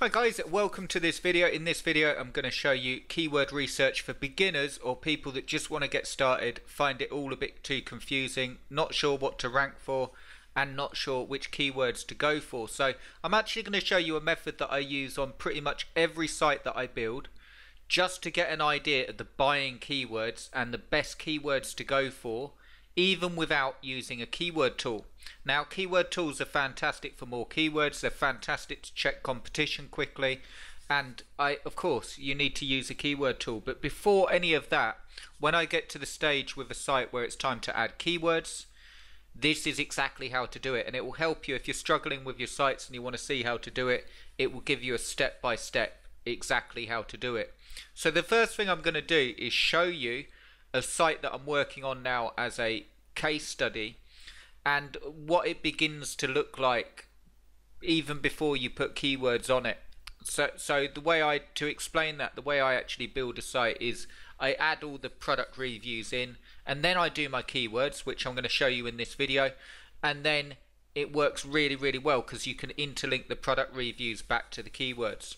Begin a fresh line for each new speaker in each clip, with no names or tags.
Hi guys, welcome to this video. In this video I'm going to show you keyword research for beginners or people that just want to get started, find it all a bit too confusing, not sure what to rank for and not sure which keywords to go for. So I'm actually going to show you a method that I use on pretty much every site that I build just to get an idea of the buying keywords and the best keywords to go for even without using a keyword tool. Now keyword tools are fantastic for more keywords, they're fantastic to check competition quickly. And I of course you need to use a keyword tool. But before any of that when I get to the stage with a site where it's time to add keywords this is exactly how to do it. And it will help you if you're struggling with your sites and you want to see how to do it it will give you a step by step exactly how to do it. So the first thing I'm going to do is show you a site that I'm working on now as a case study and what it begins to look like even before you put keywords on it. So, so the way I to explain that, the way I actually build a site is I add all the product reviews in, and then I do my keywords, which I'm going to show you in this video, and then it works really, really well because you can interlink the product reviews back to the keywords.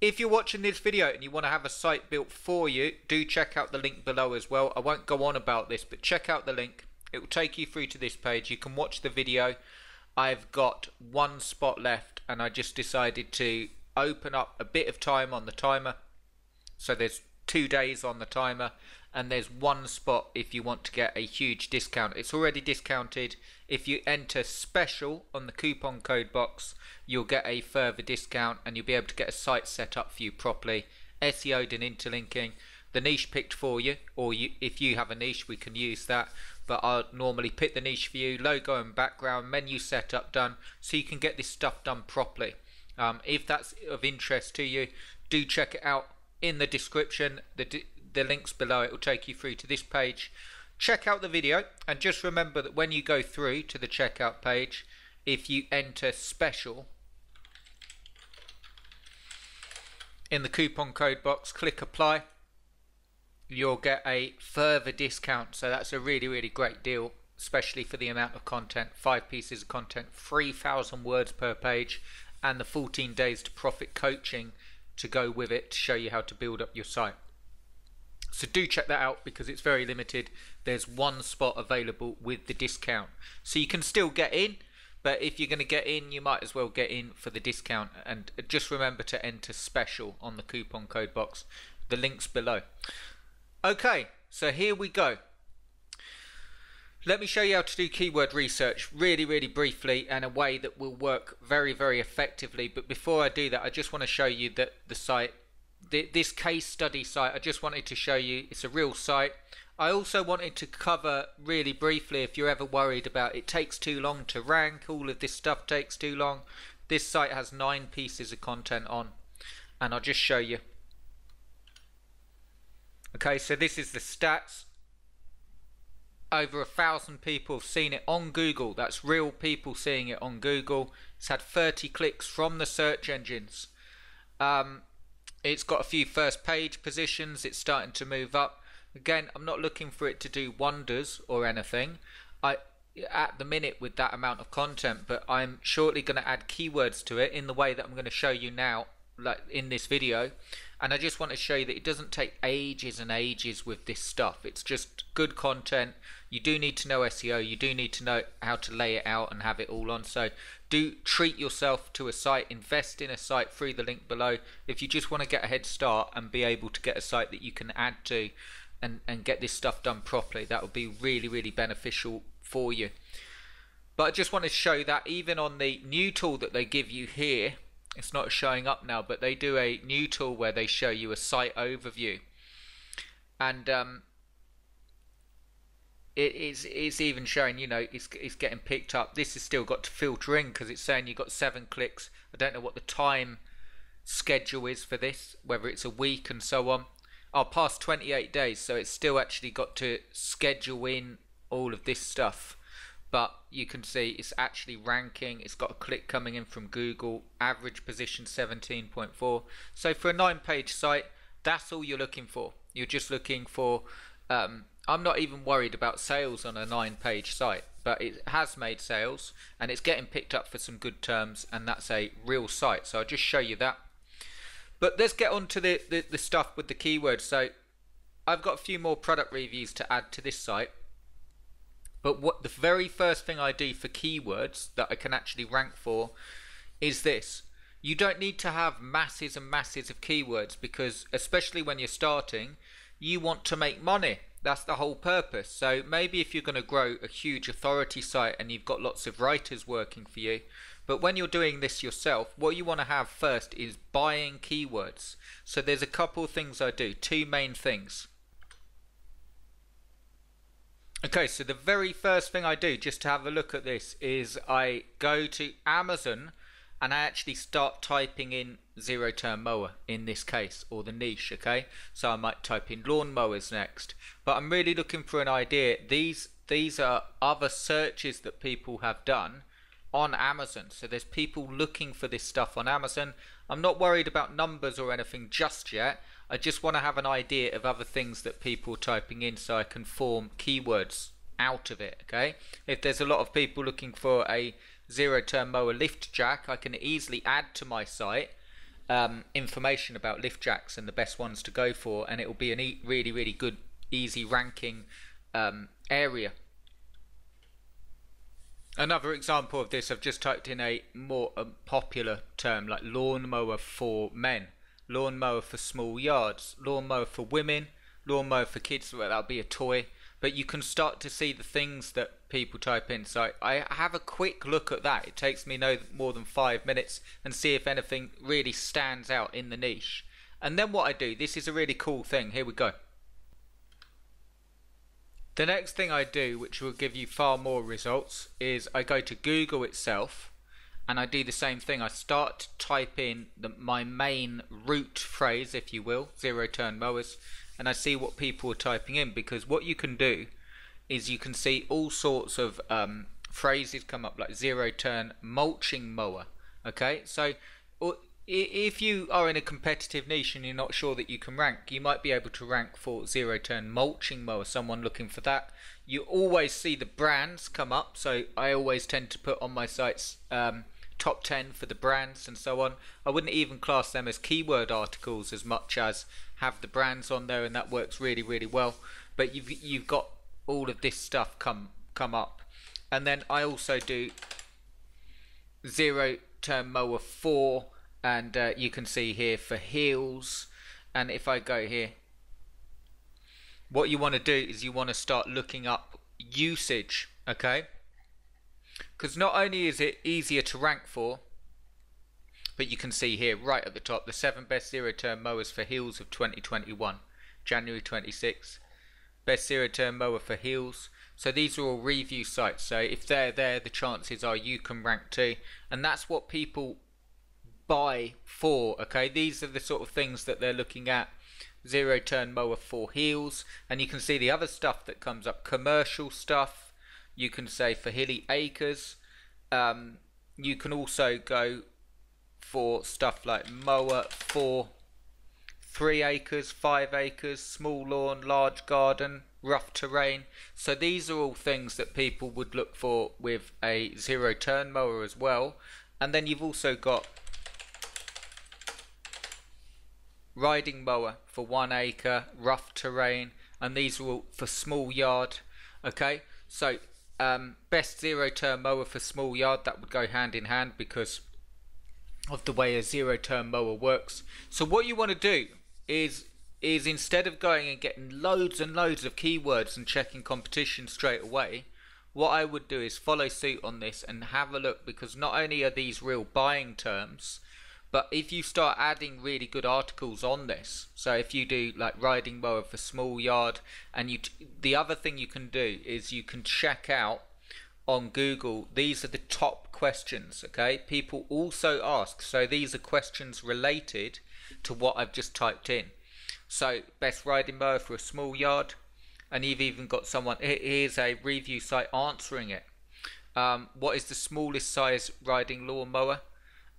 If you're watching this video and you want to have a site built for you, do check out the link below as well. I won't go on about this, but check out the link. It will take you through to this page. You can watch the video. I've got one spot left and I just decided to open up a bit of time on the timer. So there's two days on the timer and there's one spot if you want to get a huge discount. It's already discounted. If you enter special on the coupon code box, you'll get a further discount and you'll be able to get a site set up for you properly, SEO'd and interlinking. The niche picked for you, or you, if you have a niche, we can use that. But I'll normally pick the niche for you, logo and background, menu setup done, so you can get this stuff done properly. Um, if that's of interest to you, do check it out in the description. The the links below. It will take you through to this page. Check out the video and just remember that when you go through to the checkout page if you enter special in the coupon code box click apply you'll get a further discount. So that's a really really great deal especially for the amount of content. Five pieces of content 3000 words per page and the 14 days to profit coaching to go with it to show you how to build up your site so do check that out because it's very limited. There's one spot available with the discount. So you can still get in, but if you're going to get in, you might as well get in for the discount. And just remember to enter special on the coupon code box. The link's below. Okay, so here we go. Let me show you how to do keyword research really, really briefly and a way that will work very, very effectively. But before I do that, I just want to show you that the site this case study site I just wanted to show you it's a real site. I also wanted to cover really briefly if you're ever worried about it takes too long to rank all of this stuff takes too long this site has nine pieces of content on and I'll just show you. Okay so this is the stats. Over a thousand people have seen it on Google. That's real people seeing it on Google. It's had 30 clicks from the search engines. Um, it's got a few first page positions. It's starting to move up. Again, I'm not looking for it to do wonders or anything. I at the minute with that amount of content, but I'm shortly going to add keywords to it in the way that I'm going to show you now, like in this video. And I just want to show you that it doesn't take ages and ages with this stuff. It's just good content. You do need to know SEO. You do need to know how to lay it out and have it all on. So do treat yourself to a site, invest in a site through the link below. If you just want to get a head start and be able to get a site that you can add to and, and get this stuff done properly, that would be really, really beneficial for you. But I just want to show that even on the new tool that they give you here, it's not showing up now, but they do a new tool where they show you a site overview. And um, it is it's even showing you know it's, it's getting picked up. This has still got to filter in because it's saying you've got seven clicks. I don't know what the time schedule is for this whether it's a week and so on. I'll pass 28 days so it's still actually got to schedule in all of this stuff but you can see it's actually ranking it's got a click coming in from Google average position 17.4 so for a nine page site that's all you're looking for you're just looking for um, I'm not even worried about sales on a nine page site, but it has made sales and it's getting picked up for some good terms, and that's a real site. So I'll just show you that. But let's get on to the, the, the stuff with the keywords. So I've got a few more product reviews to add to this site. But what the very first thing I do for keywords that I can actually rank for is this. You don't need to have masses and masses of keywords because especially when you're starting, you want to make money. That's the whole purpose. So maybe if you're going to grow a huge authority site and you've got lots of writers working for you, but when you're doing this yourself, what you want to have first is buying keywords. So there's a couple things I do, two main things. Okay, so the very first thing I do, just to have a look at this, is I go to Amazon and I actually start typing in zero turn mower in this case, or the niche, okay? So I might type in lawn mowers next. But I'm really looking for an idea. These, these are other searches that people have done on Amazon. So there's people looking for this stuff on Amazon. I'm not worried about numbers or anything just yet. I just want to have an idea of other things that people are typing in so I can form keywords out of it. Okay. If there's a lot of people looking for a zero turn mower lift jack, I can easily add to my site um, information about lift jacks and the best ones to go for, and it will be a e really, really good, easy ranking um, area Another example of this, I've just typed in a more um, popular term like lawnmower for men, lawnmower for small yards, lawnmower for women, lawnmower for kids, well, that'll be a toy. But you can start to see the things that people type in. So I have a quick look at that. It takes me no more than five minutes and see if anything really stands out in the niche. And then what I do, this is a really cool thing. Here we go. The next thing I do, which will give you far more results, is I go to Google itself and I do the same thing. I start to type in the, my main root phrase, if you will, zero turn mowers, and I see what people are typing in because what you can do is you can see all sorts of um, phrases come up like zero turn mulching mower. Okay, so if you are in a competitive niche and you're not sure that you can rank, you might be able to rank for zero turn mulching mower, someone looking for that. You always see the brands come up, so I always tend to put on my sites um, top 10 for the brands and so on. I wouldn't even class them as keyword articles as much as have the brands on there, and that works really, really well. But you've you've got all of this stuff come come up, and then I also do zero turn mower 4 and uh, you can see here for heels and if I go here what you want to do is you want to start looking up usage okay because not only is it easier to rank for but you can see here right at the top the seven best zero turn mowers for heels of 2021 January 26 best zero turn mower for heels so these are all review sites so if they're there the chances are you can rank too and that's what people buy for. Okay, these are the sort of things that they're looking at. Zero turn mower for heels, and you can see the other stuff that comes up. Commercial stuff. You can say for hilly acres. Um, you can also go for stuff like mower for three acres, five acres, small lawn, large garden, rough terrain. So these are all things that people would look for with a zero turn mower as well. And then you've also got riding mower for one acre, rough terrain, and these are all for small yard. Okay, so um, best zero turn mower for small yard that would go hand in hand because of the way a zero turn mower works. So what you want to do is is instead of going and getting loads and loads of keywords and checking competition straight away, what I would do is follow suit on this and have a look because not only are these real buying terms, but if you start adding really good articles on this, so if you do like riding mower for small yard, and you, the other thing you can do is you can check out on Google. These are the top questions. Okay, people also ask. So these are questions related to what I've just typed in. So best riding mower for a small yard, and you've even got someone. Here's a review site answering it. Um, what is the smallest size riding lawn mower?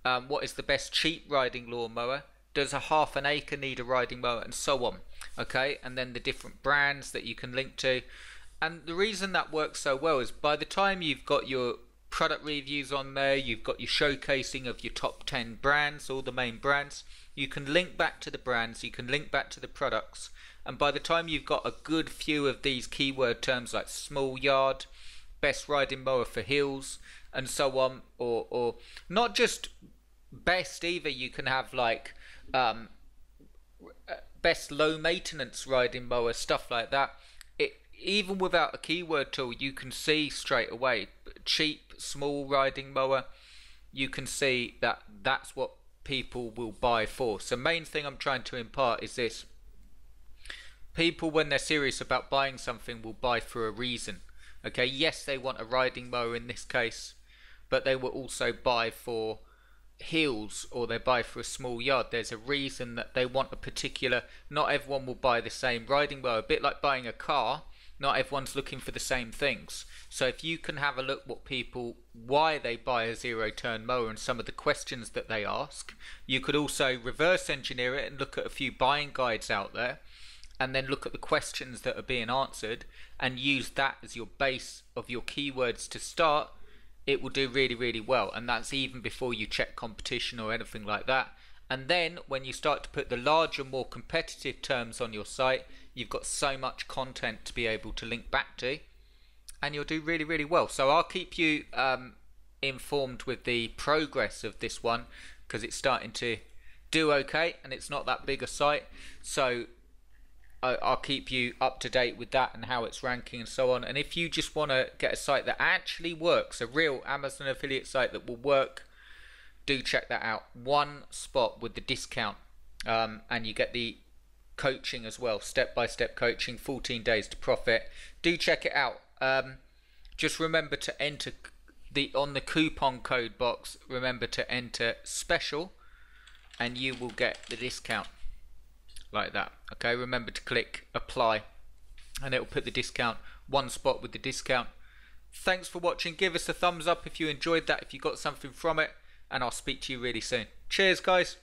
Um, what is the best cheap riding lawnmower, does a half an acre need a riding mower, and so on. Okay, and then the different brands that you can link to. and the reason that works so well is by the time you've got your product reviews on there, you've got your showcasing of your top 10 brands, all the main brands, you can link back to the brands, you can link back to the products, and by the time you've got a good few of these keyword terms like small yard, best riding mower for hills, and so on, or, or not just best either, you can have like um, best low maintenance riding mower, stuff like that. It even without a keyword tool, you can see straight away cheap small riding mower. You can see that that's what people will buy for. So main thing I'm trying to impart is this. People when they're serious about buying something will buy for a reason. Okay, yes they want a riding mower in this case, but they will also buy for hills or they buy for a small yard. There's a reason that they want a particular not everyone will buy the same riding mower. A bit like buying a car not everyone's looking for the same things. So if you can have a look what people why they buy a zero turn mower and some of the questions that they ask you could also reverse engineer it and look at a few buying guides out there and then look at the questions that are being answered and use that as your base of your keywords to start it will do really, really well. And that's even before you check competition or anything like that. And then when you start to put the larger, more competitive terms on your site, you've got so much content to be able to link back to, and you'll do really, really well. So I'll keep you um, informed with the progress of this one because it's starting to do okay and it's not that big a site. So I'll keep you up to date with that and how it's ranking and so on. And if you just want to get a site that actually works, a real Amazon affiliate site that will work, do check that out. One spot with the discount, um, and you get the coaching as well, step by step coaching, 14 days to profit. Do check it out. Um, just remember to enter the on the coupon code box. Remember to enter special, and you will get the discount like that okay? Remember to click apply and it will put the discount one spot with the discount. Thanks for watching. Give us a thumbs up if you enjoyed that if you got something from it and I'll speak to you really soon. Cheers guys